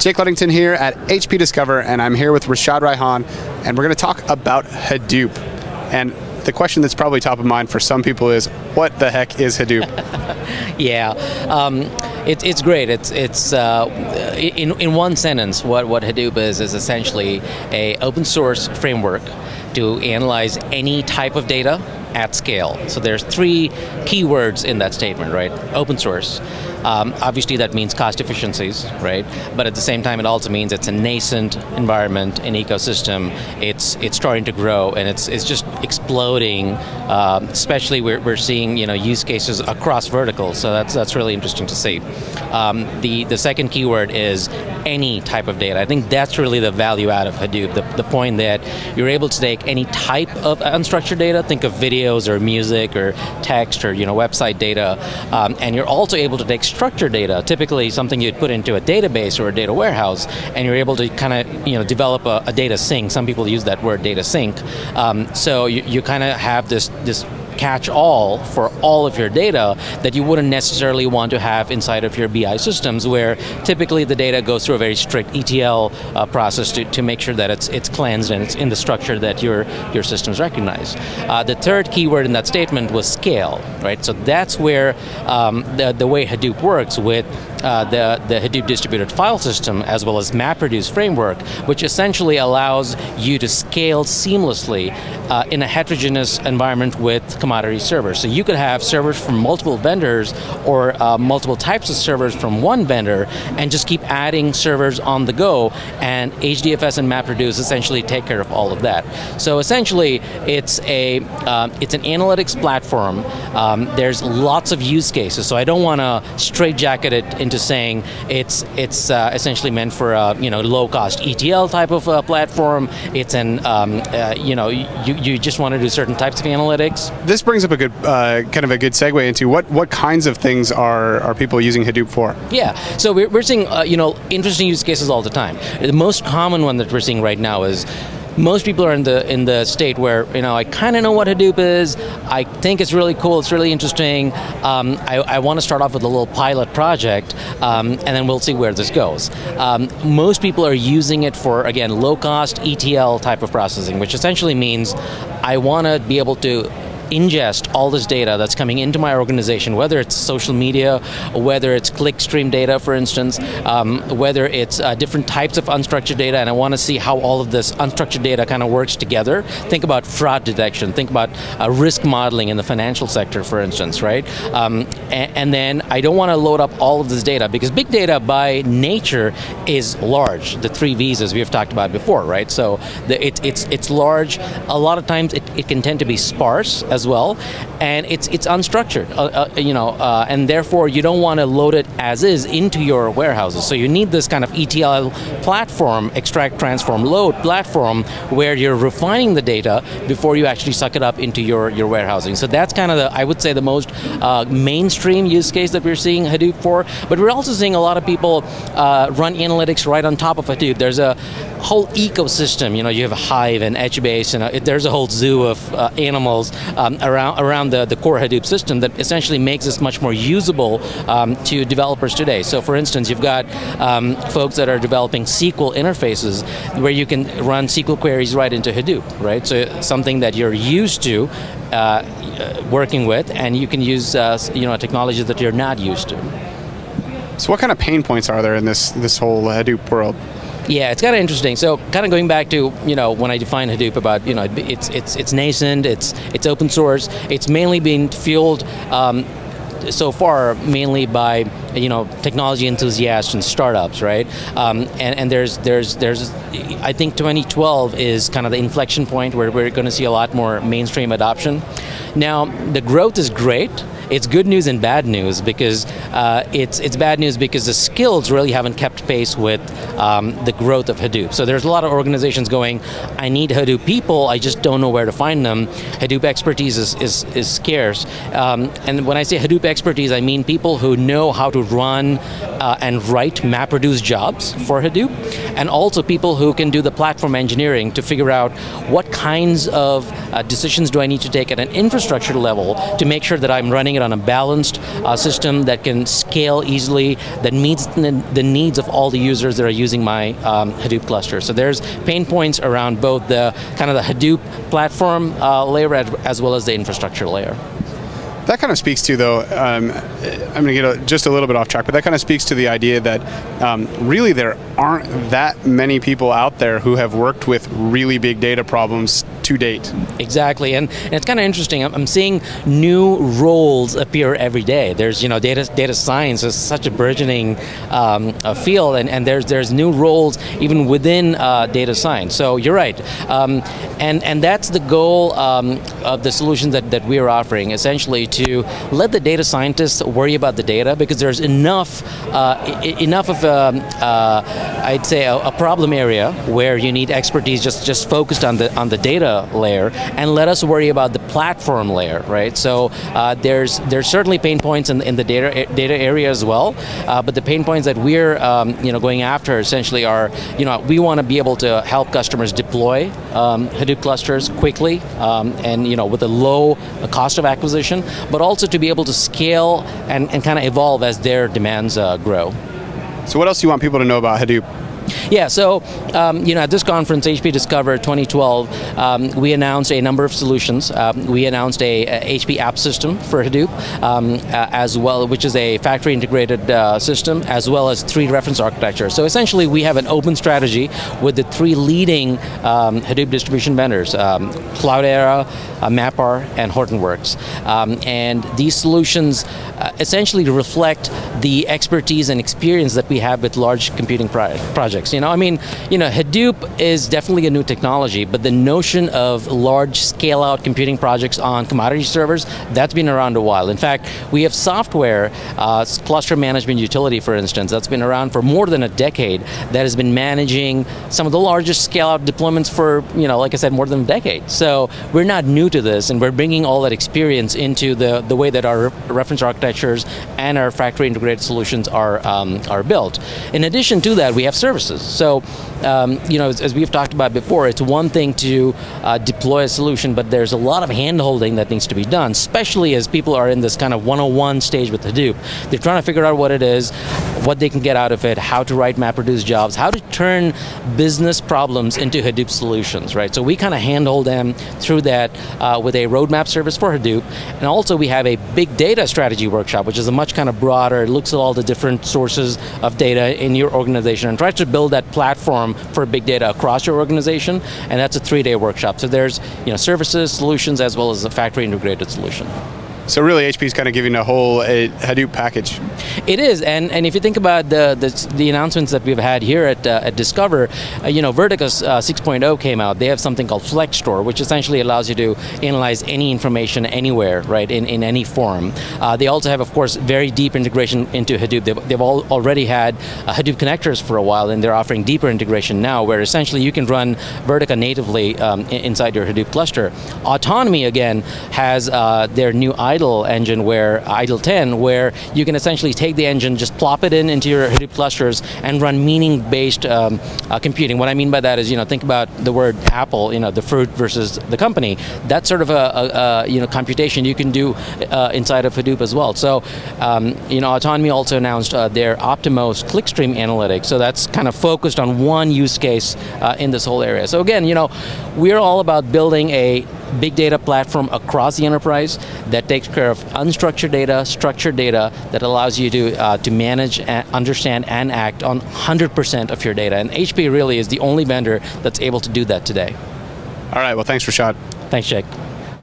Jake Ludington here at HP Discover, and I'm here with Irshad Raihan, and we're going to talk about Hadoop. And the question that's probably top of mind for some people is, what the heck is Hadoop? yeah, um, it, it's great. It's it's uh, in in one sentence, what what Hadoop is is essentially a open source framework to analyze any type of data at scale. So there's three keywords in that statement, right? Open source. Um, obviously, that means cost efficiencies, right? But at the same time, it also means it's a nascent environment, an ecosystem. It's it's starting to grow, and it's it's just exploding. Um, especially, we're, we're seeing you know use cases across verticals. So that's that's really interesting to see. Um, the the second keyword is any type of data. I think that's really the value out of Hadoop. The, the point that you're able to take any type of unstructured data. Think of videos or music or text or you know website data, um, and you're also able to take structured data, typically something you'd put into a database or a data warehouse, and you're able to kind of you know develop a, a, data sink. Some people use that word data sink. Um, so you, you kind of have this this catch all for all of your data that you wouldn't necessarily want to have inside of your BI systems, where typically the data goes through a very strict ETL uh, process to, to make sure that it's it's cleansed and it's in the structure that your your systems recognize. Uh, the third keyword in that statement was scale, right? So that's where um, the the way Hadoop works with uh, the, the Hadoop distributed file system as well as MapReduce framework, which essentially allows you to scale seamlessly uh, in a heterogeneous environment with commodity servers. So you could have servers from multiple vendors or uh, multiple types of servers from one vendor and just keep adding servers on the go and HDFS and MapReduce essentially take care of all of that. So essentially it's a uh, it's an analytics platform. Um, there's lots of use cases, so I don't want to straitjacket it in into saying it's it's uh, essentially meant for a you know low cost ETL type of uh, platform. It's an um, uh, you know you, you just want to do certain types of analytics. This brings up a good uh, kind of a good segue into what what kinds of things are are people using Hadoop for? Yeah, so we're, we're seeing uh, you know interesting use cases all the time. The most common one that we're seeing right now is most people are in the in the state where you know I kind of know what Hadoop is. I think it's really cool. It's really interesting. Um, I, I want to start off with a little pilot project, um, and then we'll see where this goes. Um, most people are using it for again low cost ETL type of processing, which essentially means I want to be able to ingest all this data that's coming into my organization, whether it's social media, whether it's clickstream data, for instance, um, whether it's uh, different types of unstructured data, and I want to see how all of this unstructured data kind of works together. Think about fraud detection, think about uh, risk modeling in the financial sector, for instance, right? Um, and, and then I don't want to load up all of this data because big data by nature is large. The three V's as we have talked about before, right? So the, it, it's it's large. A lot of times it, it can tend to be sparse as as well, and it's it's unstructured, uh, uh, you know, uh, and therefore you don't want to load it as is into your warehouses. So you need this kind of ETL platform, extract, transform, load platform, where you're refining the data before you actually suck it up into your your warehousing. So that's kind of the I would say the most uh, mainstream use case that we're seeing Hadoop for. But we're also seeing a lot of people uh, run analytics right on top of Hadoop. There's a whole ecosystem. You know, you have a Hive and HBase, and uh, there's a whole zoo of animals um, around around the, the core Hadoop system that essentially makes this much more usable um, to developers today. So for instance, you've got um, folks that are developing SQL interfaces where you can run SQL queries right into Hadoop, right? So something that you're used to uh, working with, and you can use uh, you know technologies that you're not used to. So what kind of pain points are there in this this whole Hadoop world? Yeah, it's kind of interesting. So, kind of going back to you know when I define Hadoop about you know it's it's it's nascent, it's it's open source, it's mainly being fueled. Um, so far mainly by you know technology enthusiasts and startups, right? Um, and, and there's there's there's I think 2012 is kind of the inflection point where we're going to see a lot more mainstream adoption. Now the growth is great it's good news and bad news because uh, it's it's bad news because the skills really haven't kept pace with um, the growth of Hadoop. So there's a lot of organizations going, I need Hadoop people, I just don't know where to find them. Hadoop expertise is, is, is scarce. Um, and when I say Hadoop expertise, I mean people who know how to run uh, and write MapReduce jobs for Hadoop, and also people who can do the platform engineering to figure out what kinds of uh, decisions do I need to take at an infrastructure level to make sure that I'm running it on a balanced uh, system that can scale easily, that meets the, needs of all the users that are using my um, Hadoop cluster. So there's pain points around both the kind of the Hadoop platform uh, layer as well as the infrastructure layer. That kind of speaks to, though, um, I'm going to get a, just a little bit off track, but that kind of speaks to the idea that um, really there aren't that many people out there who have worked with really big data problems to date. Exactly, and, and it's kind of interesting. I'm, I'm, seeing new roles appear every day. There's, you know, data data science is such a burgeoning um, field, and, and there's there's new roles even within uh, data science. So you're right, um, and and that's the goal um, of the solutions that, that we're offering, essentially to let the data scientists worry about the data because there's enough uh, enough of a, um, uh, I'd say a, a problem area where you need expertise just just focused on the on the data layer and let us worry about the platform layer, right? So uh, there's there's certainly pain points in, in the data data area as well, uh, but the pain points that we're um, you know going after essentially are you know we want to be able to help customers deploy um, Hadoop clusters quickly um, and you know with a low cost of acquisition, but also to be able to scale and, and kind of evolve as their demands uh, grow. So what else do you want people to know about Hadoop? Yeah, so um, you know, at this conference, HP Discover 2012, um, we announced a number of solutions. Um, we announced a, a, HP App System for Hadoop, uh, as well, which is a factory integrated uh, system, as well as three reference architectures. So essentially, we have an open strategy with the three leading um, Hadoop distribution vendors: um, Cloudera, uh, MapR, and Hortonworks. and these solutions uh, essentially reflect the expertise and experience that we have with large computing projects projects. You know, I mean, you know, Hadoop is definitely a new technology, but the notion of large scale out computing projects on commodity servers, that's been around a while. In fact, we have software, uh, cluster management utility, for instance, that's been around for more than a decade that has been managing some of the largest scale out deployments for, you know, like I said, more than a decade. So we're not new to this, and we're bringing all that experience into the, the way that our reference architectures and our factory integrated solutions are, um, are built. In addition to that, we have services services. So, um, you know, as, as, we've talked about before, it's one thing to uh, deploy a solution, but there's a lot of hand-holding that needs to be done, especially as people are in this kind of 101 stage with Hadoop. They're trying to figure out what it is, what they can get out of it, how to write MapReduce jobs, how to turn business problems into Hadoop solutions, right? So we kind of handhold them through that uh, with a roadmap service for Hadoop, and also we have a big data strategy workshop, which is a much kind of broader, it looks at all the different sources of data in your organization and tries to build that platform for big data across your organization, and that's a three-day workshop. So there's you know services, solutions, as well as a factory integrated solution. So really, HP is kind of giving a whole a Hadoop package. It is, and, and if you think about the the, the announcements that we've had here at, uh, at Discover, uh, you know, Vertica uh, 6.0 came out. They have something called FlexStore, which essentially allows you to analyze any information anywhere, right, in, in any form. Uh, they also have, of course, very deep integration into Hadoop. They've, they've all already had uh, Hadoop connectors for a while, and they're offering deeper integration now, where essentially you can run Vertica natively um, inside your Hadoop cluster. Autonomy, again, has uh, their new IDOL IDOL engine where IDOL 10 where you can essentially take the engine just plop it in into your hadoop clusters and run meaning based um, uh, computing. What i mean by that is you know think about the word apple you know the fruit versus the company. That's sort of a, a, a you know computation you can do uh, inside of hadoop as well. So um, you know autonomy also announced uh, their Optimost clickstream analytics. So that's kind of focused on one use case uh, in this whole area. So again you know we're all about building a big data platform across the enterprise that takes care of unstructured data, structured data that allows you to, uh, to manage, and understand, and act on 100% of your data. And HP really is the only vendor that's able to do that today. All right, well, thanks, Irshad. Thanks, Jake.